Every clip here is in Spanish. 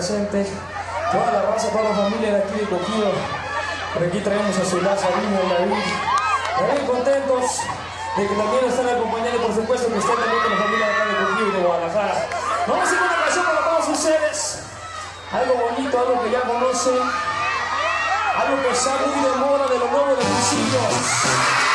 que por ahí anda presente, toda la raza, toda la familia de aquí de Coquillo. Por aquí traemos a su Lazarino y David. Muy contentos de que también nos están acompañando, por supuesto que estén también con la familia de acá de Coquillo y de Guadalajara. Vamos a hacer una canción para todos ustedes. Algo bonito, algo que ya conocen. Algo que está muy de moda de lo nuevo de Cusillos.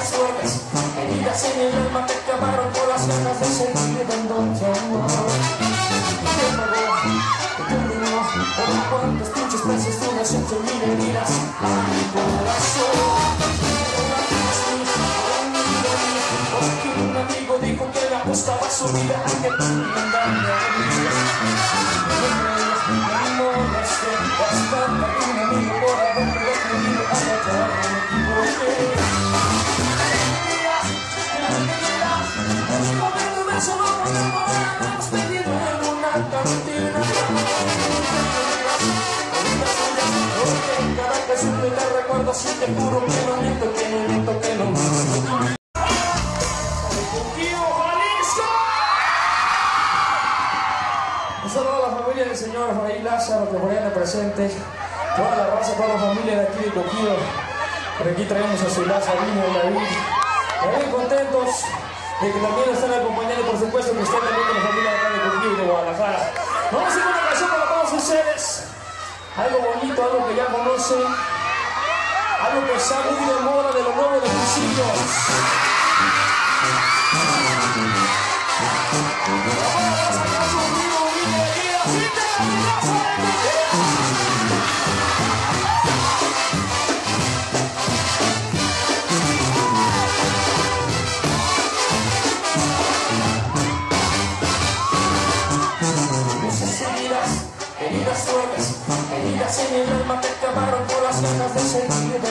Heridas sueltas, heridas en el alma que acabaron por las ganas de seguir dando tu amor. Te pagó, te terminó, por cuantas pinches me has hecho mil heridas a mi corazón. Un amigo dijo que le apostaba su vida a que tú me engañarías. Me da recuerdo si te juro que no miento, que no no. Un saludo a la familia del señor Raí Lázaro, que por anda presente. Toda la raza, toda la familia de aquí de Coquillo. Por aquí traemos a su Lazarino David. Muy contentos de que también nos están acompañando, por supuesto que estén también con la familia de acá de Coquillo de Guadalajara. Vamos a hacer una canción para todos ustedes. Algo bonito, algo que ya conocen. Algo que está muy de moda de lo nuevo de. Muchas heridas, heridas sueltas, heridas en el alma que acabaron por las ganas de seguir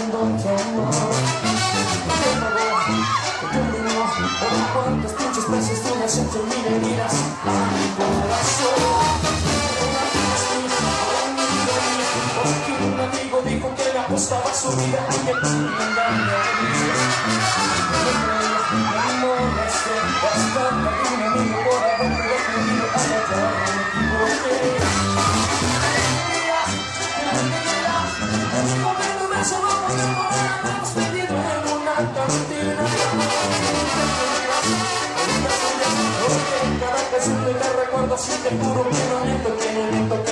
da recuerdo si te juro que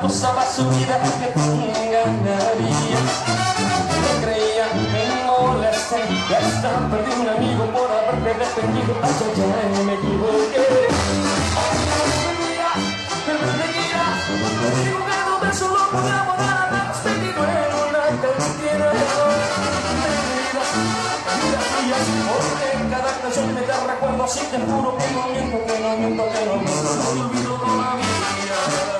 apostaba su vida que engañarías. No me molesté, ya está, perdí un amigo por haberte defendido. Ay, ay, ay, me equivoqué. Porque cada canción me da recuerdo así te que no que no que no miento, no.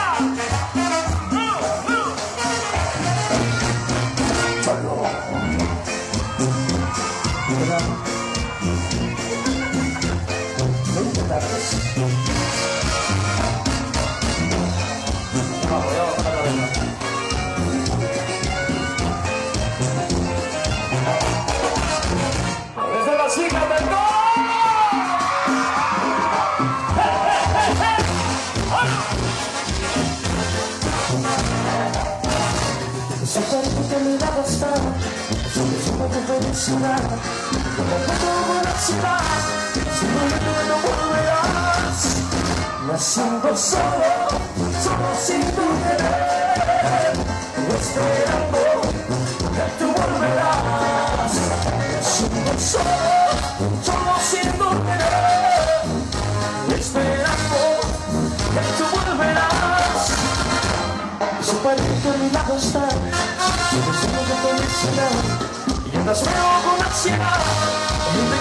Me gustar, ese beso de felicidad, me pongo en la ciudad, seguro que no volverás. Me siento solo, solo sin tu querer, esperando que tú volverás. Me siento solo, Eso parece que a mi lado está, yo deseo de felicidad, y andas feo con ansiedad, y te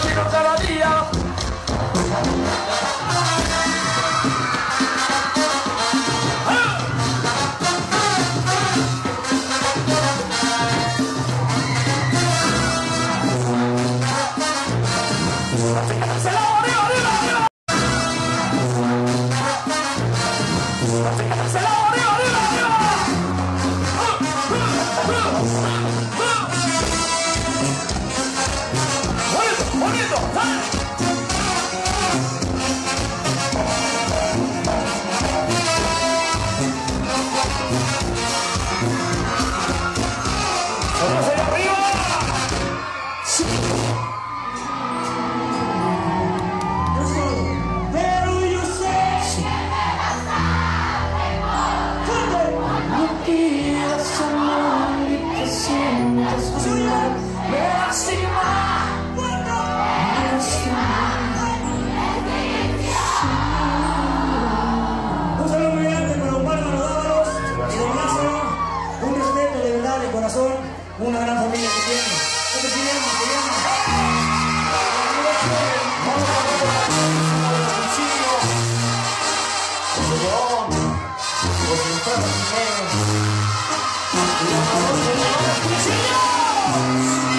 una gran familia que tiene. ¿Cómo se llama? Se llama. Volver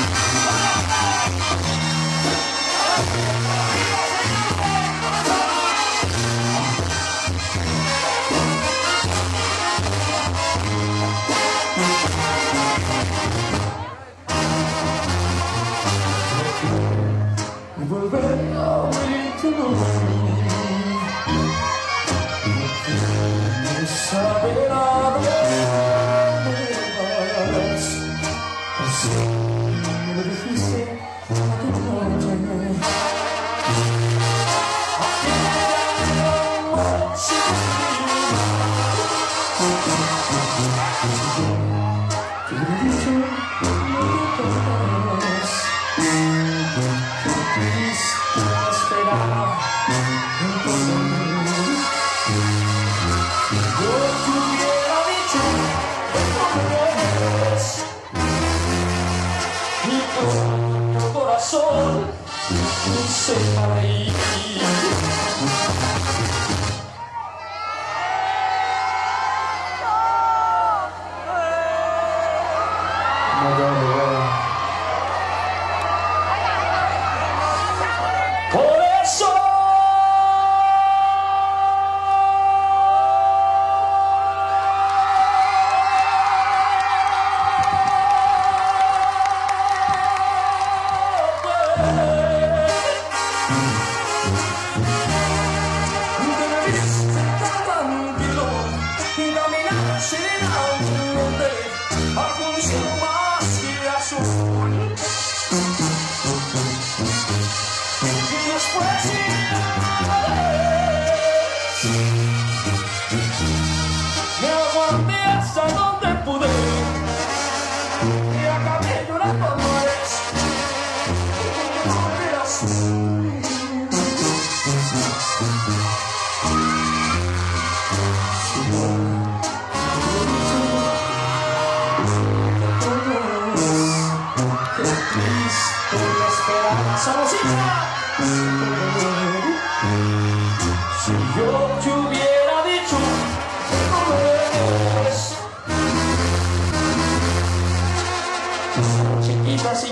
se para ir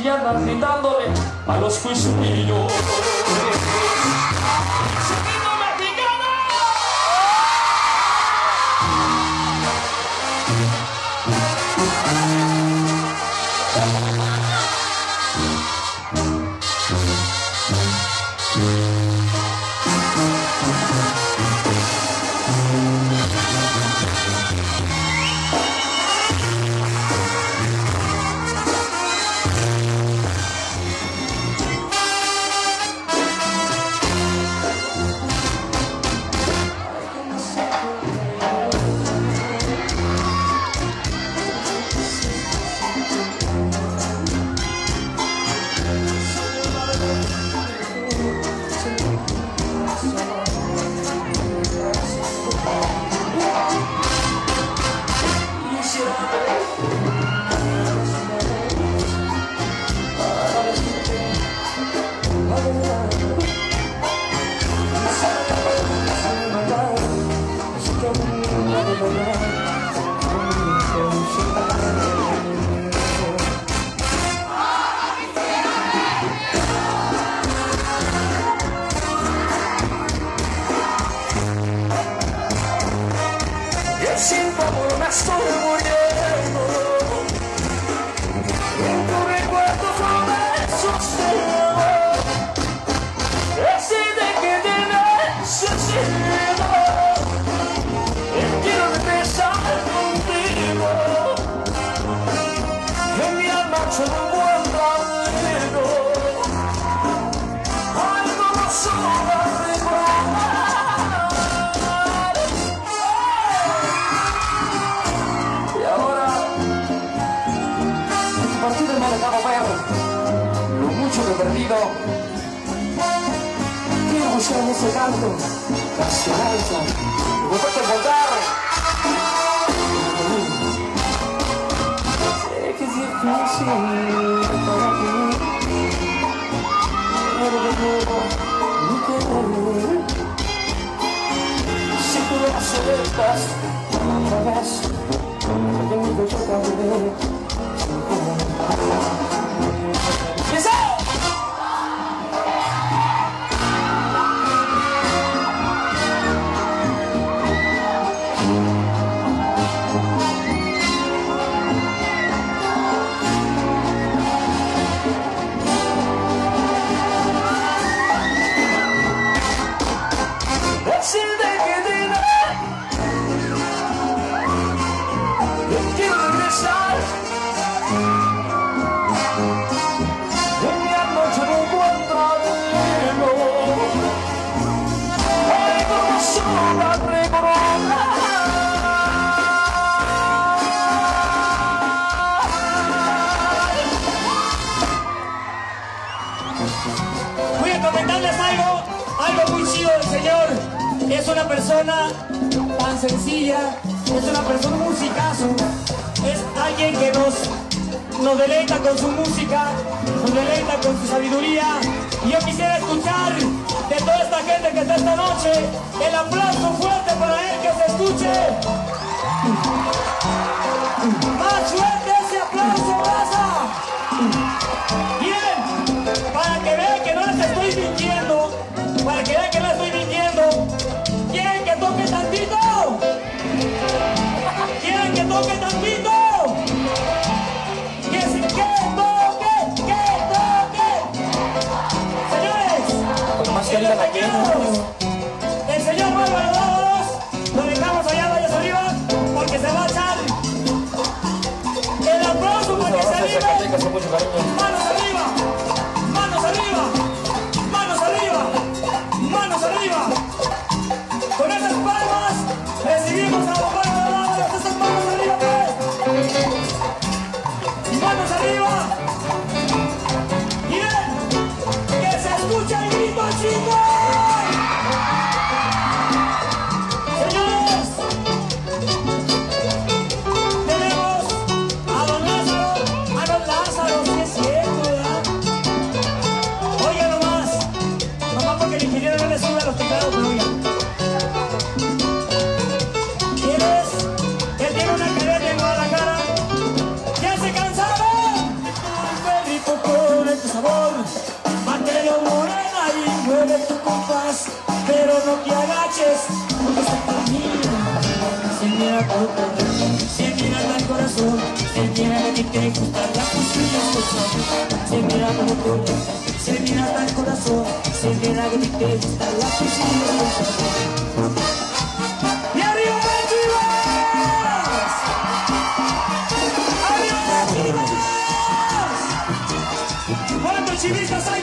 andan gritándole a los juicios Quiero buscar ese canto, la esperanza, y volverte a encontrar. Sé que es difícil para ti, pero de nuevo no querer. Si tú lo aceptas otra vez, tengo yo también. ¡Empieza! Es una persona musicazo, es alguien que nos, nos deleita con su música, nos deleita con su sabiduría. Y yo quisiera escuchar de toda esta gente que está esta noche, el aplauso fuerte para él que se escuche. Más fuerte ese aplauso, raza. Bien, para que vean que no les estoy mintiendo, para que vean que no les estoy mintiendo, quieren que toque tantito, toque tantito, que que toque, que toque, señores, más la pequeños, el señor Bárbaro Dávalos, lo dejamos allá, vayas arriba, porque se va a echar el aplauso para que se anime. Agaches, porque está conmigo. Se mira por se mira corazón, se mira a ti gusta la cosilla Se mira por se mira al corazón, se mira a ti te gusta la cosilla ¡Y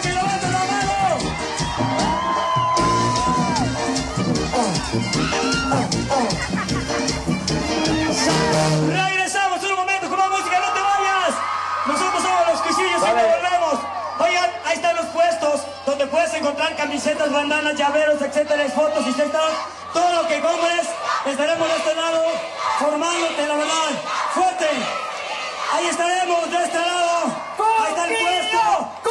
bandanas, llaveros, etcétera, fotos, etcétera. Todo lo que compres, estaremos de este lado, formándote, la verdad. ¡Fuerte! Ahí estaremos de este lado. Ahí está el puesto.